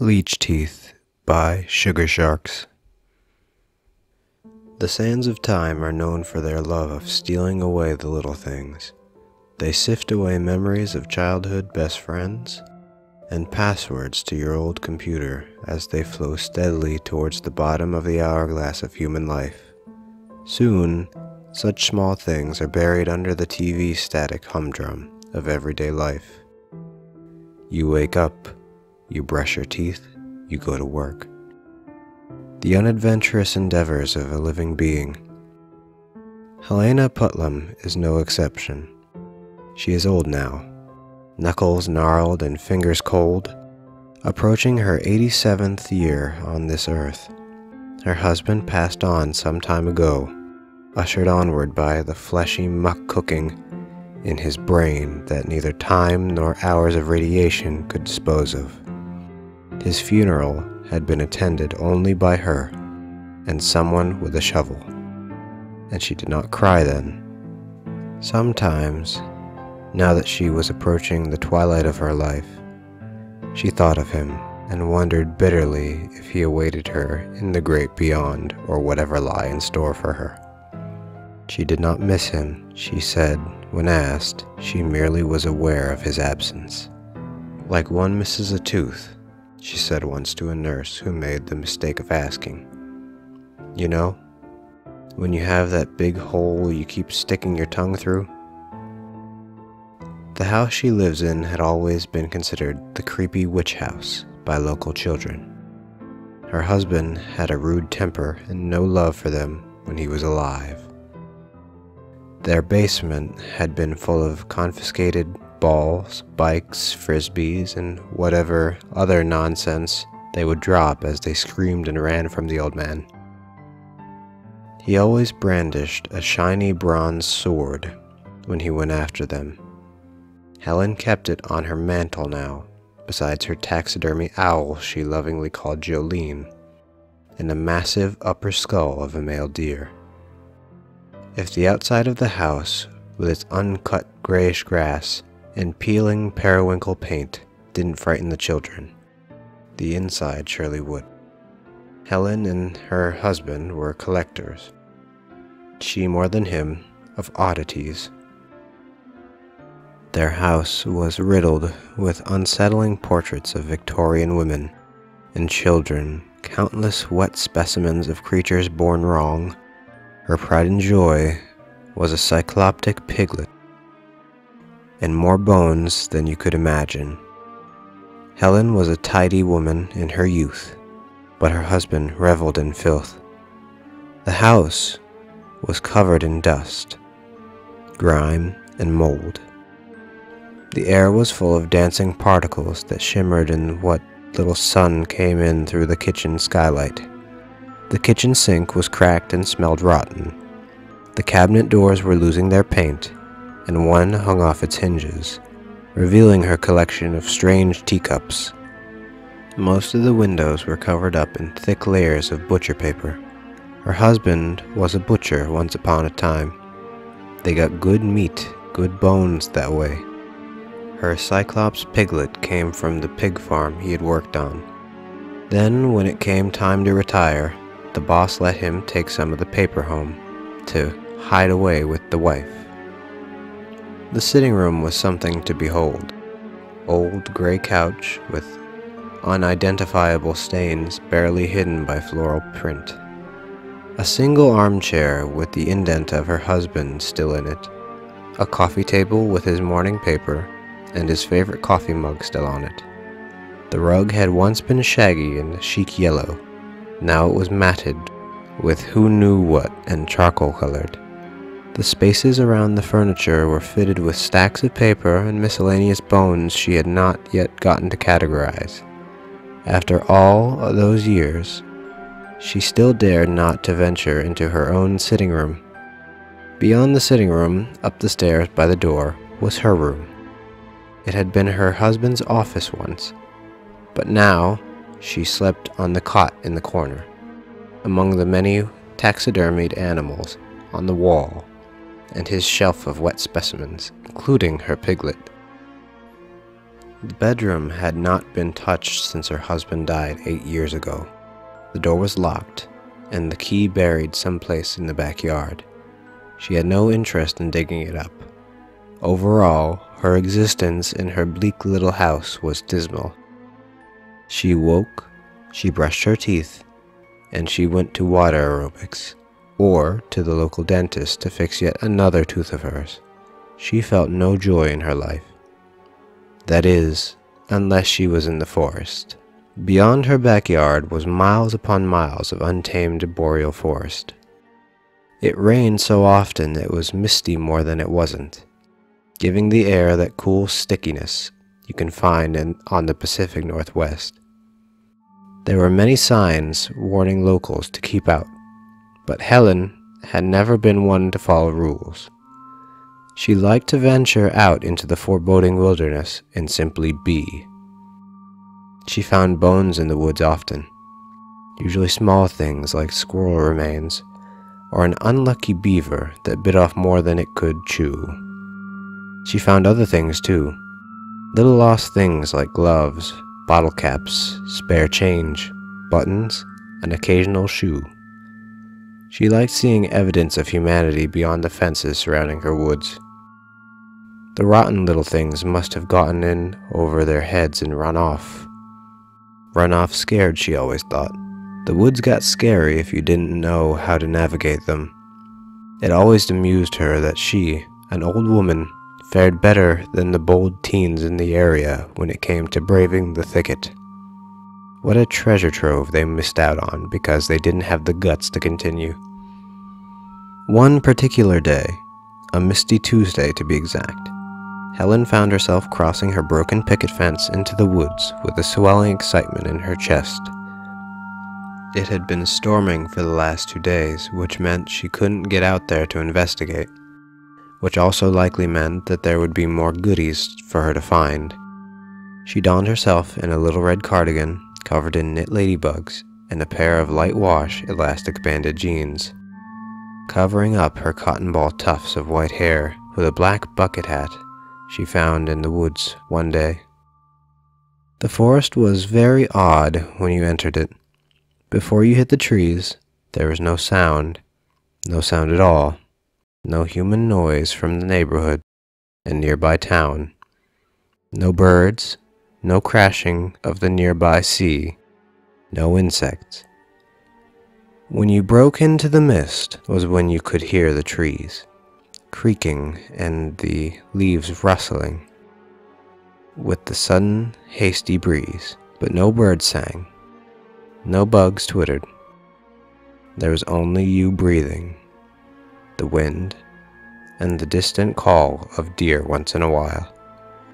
Leech Teeth by Sugar Sharks. The sands of time are known for their love of stealing away the little things. They sift away memories of childhood best friends and passwords to your old computer as they flow steadily towards the bottom of the hourglass of human life. Soon, such small things are buried under the TV static humdrum of everyday life. You wake up, you brush your teeth, you go to work. The unadventurous endeavors of a living being. Helena Putlam is no exception. She is old now, knuckles gnarled and fingers cold, approaching her 87th year on this earth. Her husband passed on some time ago, ushered onward by the fleshy muck cooking in his brain that neither time nor hours of radiation could dispose of. His funeral had been attended only by her and someone with a shovel, and she did not cry then. Sometimes, now that she was approaching the twilight of her life, she thought of him and wondered bitterly if he awaited her in the great beyond or whatever lie in store for her. She did not miss him, she said when asked, she merely was aware of his absence. Like one misses a tooth, she said once to a nurse who made the mistake of asking. You know, when you have that big hole you keep sticking your tongue through? The house she lives in had always been considered the creepy witch house by local children. Her husband had a rude temper and no love for them when he was alive. Their basement had been full of confiscated balls, bikes, frisbees, and whatever other nonsense they would drop as they screamed and ran from the old man. He always brandished a shiny bronze sword when he went after them. Helen kept it on her mantle now, besides her taxidermy owl she lovingly called Jolene, and a massive upper skull of a male deer. If the outside of the house, with its uncut grayish grass and peeling periwinkle paint, didn't frighten the children, the inside surely would. Helen and her husband were collectors. She more than him, of oddities. Their house was riddled with unsettling portraits of Victorian women and children, countless wet specimens of creatures born wrong, her pride and joy was a cycloptic piglet, and more bones than you could imagine. Helen was a tidy woman in her youth, but her husband reveled in filth. The house was covered in dust, grime, and mold. The air was full of dancing particles that shimmered in what little sun came in through the kitchen skylight. The kitchen sink was cracked and smelled rotten. The cabinet doors were losing their paint, and one hung off its hinges, revealing her collection of strange teacups. Most of the windows were covered up in thick layers of butcher paper. Her husband was a butcher once upon a time. They got good meat, good bones that way. Her Cyclops piglet came from the pig farm he had worked on. Then, when it came time to retire, the boss let him take some of the paper home to hide away with the wife. The sitting room was something to behold. Old gray couch with unidentifiable stains barely hidden by floral print. A single armchair with the indent of her husband still in it. A coffee table with his morning paper and his favorite coffee mug still on it. The rug had once been shaggy and chic yellow. Now it was matted with who knew what and charcoal colored. The spaces around the furniture were fitted with stacks of paper and miscellaneous bones she had not yet gotten to categorize. After all those years, she still dared not to venture into her own sitting room. Beyond the sitting room, up the stairs by the door, was her room. It had been her husband's office once, but now she slept on the cot in the corner, among the many taxidermied animals on the wall and his shelf of wet specimens, including her piglet. The bedroom had not been touched since her husband died eight years ago. The door was locked, and the key buried someplace in the backyard. She had no interest in digging it up. Overall, her existence in her bleak little house was dismal. She woke, she brushed her teeth, and she went to water aerobics, or to the local dentist to fix yet another tooth of hers. She felt no joy in her life. That is, unless she was in the forest. Beyond her backyard was miles upon miles of untamed boreal forest. It rained so often it was misty more than it wasn't, giving the air that cool stickiness you can find in, on the Pacific Northwest. There were many signs warning locals to keep out, but Helen had never been one to follow rules. She liked to venture out into the foreboding wilderness and simply be. She found bones in the woods often, usually small things like squirrel remains or an unlucky beaver that bit off more than it could chew. She found other things too, little lost things like gloves, bottle caps, spare change, buttons, an occasional shoe. She liked seeing evidence of humanity beyond the fences surrounding her woods. The rotten little things must have gotten in over their heads and run off. Run off scared, she always thought. The woods got scary if you didn't know how to navigate them. It always amused her that she, an old woman, fared better than the bold teens in the area when it came to braving the thicket. What a treasure trove they missed out on because they didn't have the guts to continue. One particular day, a misty Tuesday to be exact, Helen found herself crossing her broken picket fence into the woods with a swelling excitement in her chest. It had been storming for the last two days, which meant she couldn't get out there to investigate, which also likely meant that there would be more goodies for her to find. She donned herself in a little red cardigan covered in knit ladybugs and a pair of light wash elastic banded jeans. Covering up her cotton ball tufts of white hair with a black bucket hat she found in the woods one day. The forest was very odd when you entered it. Before you hit the trees, there was no sound, no sound at all, no human noise from the neighborhood and nearby town, no birds, no crashing of the nearby sea, no insects. When you broke into the mist was when you could hear the trees creaking and the leaves rustling with the sudden hasty breeze, but no birds sang, no bugs twittered. There was only you breathing, the wind, and the distant call of deer once in a while.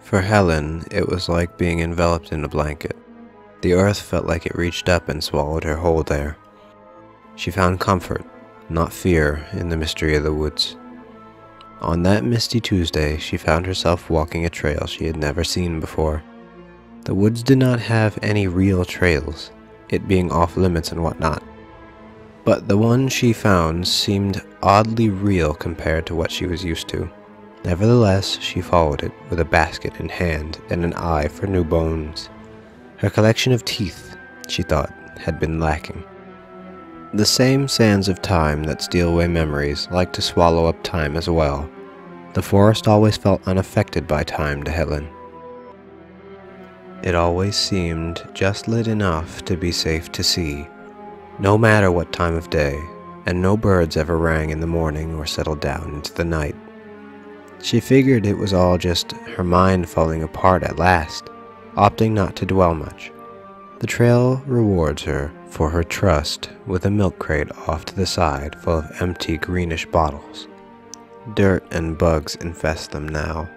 For Helen, it was like being enveloped in a blanket. The earth felt like it reached up and swallowed her whole there. She found comfort, not fear, in the mystery of the woods. On that misty Tuesday, she found herself walking a trail she had never seen before. The woods did not have any real trails, it being off limits and whatnot. But the one she found seemed oddly real compared to what she was used to. Nevertheless, she followed it with a basket in hand and an eye for new bones. Her collection of teeth, she thought, had been lacking. The same sands of time that steal away memories like to swallow up time as well. The forest always felt unaffected by time to Helen. It always seemed just lit enough to be safe to see, no matter what time of day, and no birds ever rang in the morning or settled down into the night. She figured it was all just her mind falling apart at last, opting not to dwell much. The trail rewards her for her trust with a milk crate off to the side full of empty greenish bottles. Dirt and bugs infest them now.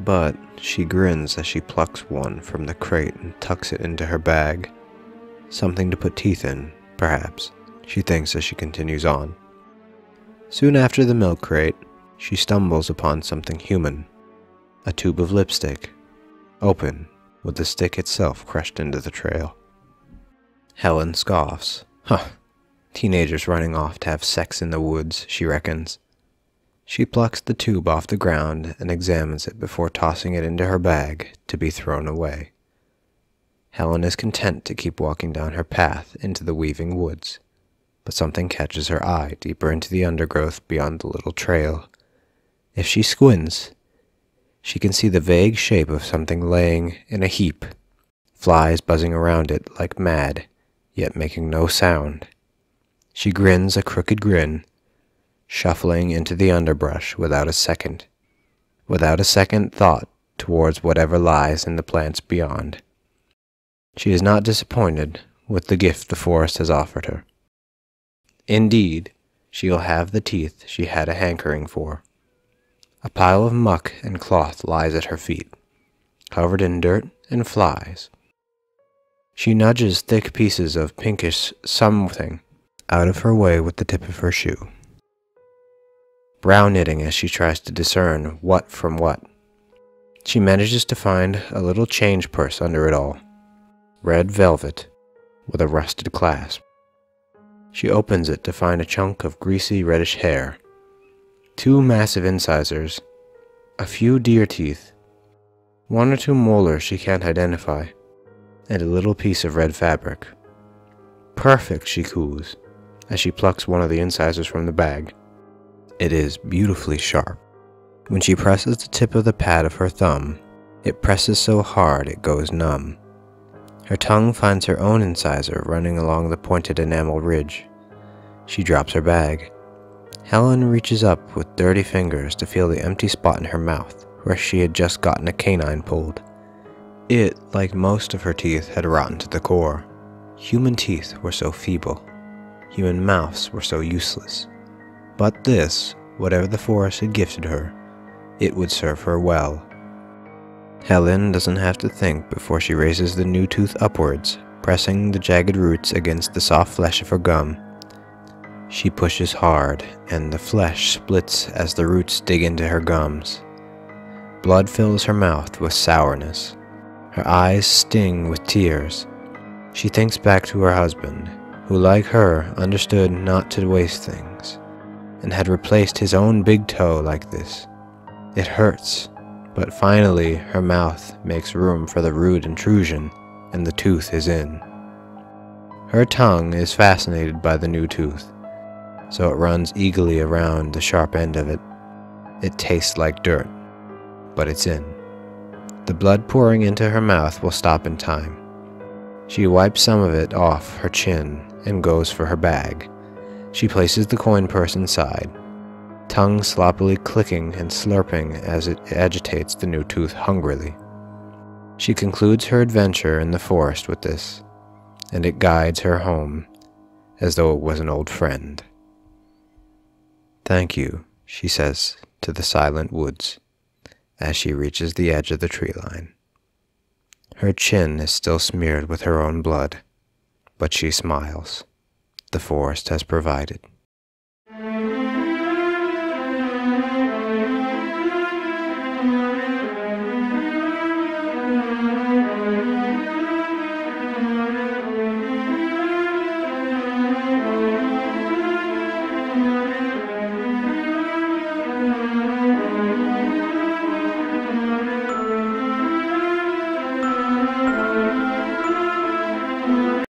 But she grins as she plucks one from the crate and tucks it into her bag. Something to put teeth in, perhaps, she thinks as she continues on. Soon after the milk crate, she stumbles upon something human a tube of lipstick, open with the stick itself crushed into the trail. Helen scoffs. Huh. Teenagers running off to have sex in the woods, she reckons. She plucks the tube off the ground and examines it before tossing it into her bag to be thrown away. Helen is content to keep walking down her path into the weaving woods, but something catches her eye deeper into the undergrowth beyond the little trail. If she squints, she can see the vague shape of something laying in a heap, flies buzzing around it like mad, yet making no sound. She grins a crooked grin shuffling into the underbrush without a second, without a second thought towards whatever lies in the plants beyond. She is not disappointed with the gift the forest has offered her. Indeed, she will have the teeth she had a hankering for. A pile of muck and cloth lies at her feet, covered in dirt and flies. She nudges thick pieces of pinkish something out of her way with the tip of her shoe brow knitting as she tries to discern what from what. She manages to find a little change purse under it all, red velvet with a rusted clasp. She opens it to find a chunk of greasy reddish hair, two massive incisors, a few deer teeth, one or two molars she can't identify, and a little piece of red fabric. Perfect, she coos, as she plucks one of the incisors from the bag. It is beautifully sharp. When she presses the tip of the pad of her thumb, it presses so hard it goes numb. Her tongue finds her own incisor running along the pointed enamel ridge. She drops her bag. Helen reaches up with dirty fingers to feel the empty spot in her mouth where she had just gotten a canine pulled. It, like most of her teeth, had rotten to the core. Human teeth were so feeble. Human mouths were so useless. But this, whatever the forest had gifted her, it would serve her well. Helen doesn't have to think before she raises the new tooth upwards, pressing the jagged roots against the soft flesh of her gum. She pushes hard, and the flesh splits as the roots dig into her gums. Blood fills her mouth with sourness. Her eyes sting with tears. She thinks back to her husband, who, like her, understood not to waste things and had replaced his own big toe like this. It hurts, but finally her mouth makes room for the rude intrusion, and the tooth is in. Her tongue is fascinated by the new tooth, so it runs eagerly around the sharp end of it. It tastes like dirt, but it's in. The blood pouring into her mouth will stop in time. She wipes some of it off her chin and goes for her bag. She places the coin purse inside, tongue sloppily clicking and slurping as it agitates the new tooth hungrily. She concludes her adventure in the forest with this, and it guides her home as though it was an old friend. Thank you, she says to the silent woods as she reaches the edge of the tree line. Her chin is still smeared with her own blood, but she smiles the forest has provided.